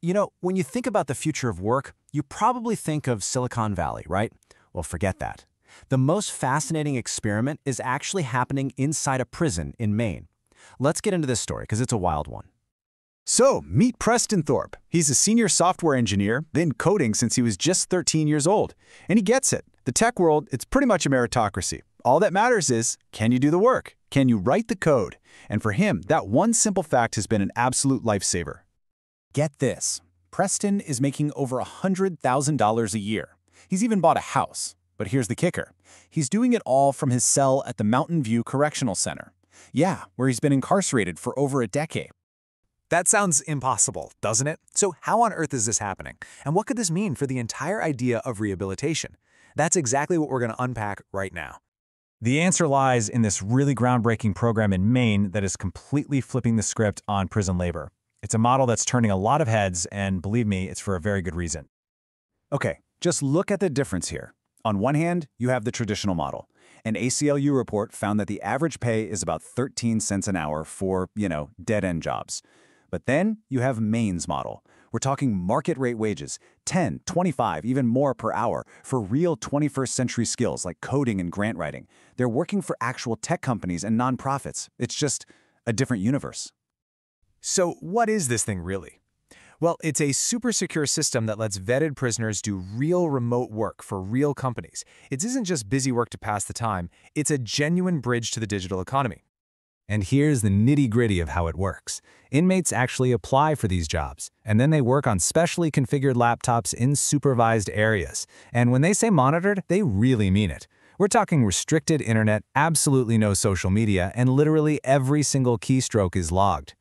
You know, when you think about the future of work, you probably think of Silicon Valley, right? Well, forget that. The most fascinating experiment is actually happening inside a prison in Maine. Let's get into this story because it's a wild one. So, meet Preston Thorpe. He's a senior software engineer, been coding since he was just 13 years old. And he gets it. The tech world, it's pretty much a meritocracy. All that matters is, can you do the work? Can you write the code? And for him, that one simple fact has been an absolute lifesaver. Get this. Preston is making over $100,000 a year. He's even bought a house. But here's the kicker. He's doing it all from his cell at the Mountain View Correctional Center. Yeah, where he's been incarcerated for over a decade. That sounds impossible, doesn't it? So how on earth is this happening? And what could this mean for the entire idea of rehabilitation? That's exactly what we're going to unpack right now. The answer lies in this really groundbreaking program in Maine that is completely flipping the script on prison labor. It's a model that's turning a lot of heads, and believe me, it's for a very good reason. Okay, just look at the difference here. On one hand, you have the traditional model. An ACLU report found that the average pay is about 13 cents an hour for, you know, dead-end jobs. But then you have Maine's model. We're talking market rate wages, 10, 25, even more per hour for real 21st century skills like coding and grant writing. They're working for actual tech companies and nonprofits. It's just a different universe. So what is this thing really? Well, it's a super secure system that lets vetted prisoners do real remote work for real companies. It isn't just busy work to pass the time, it's a genuine bridge to the digital economy. And here's the nitty-gritty of how it works. Inmates actually apply for these jobs, and then they work on specially configured laptops in supervised areas. And when they say monitored, they really mean it. We're talking restricted internet, absolutely no social media, and literally every single keystroke is logged.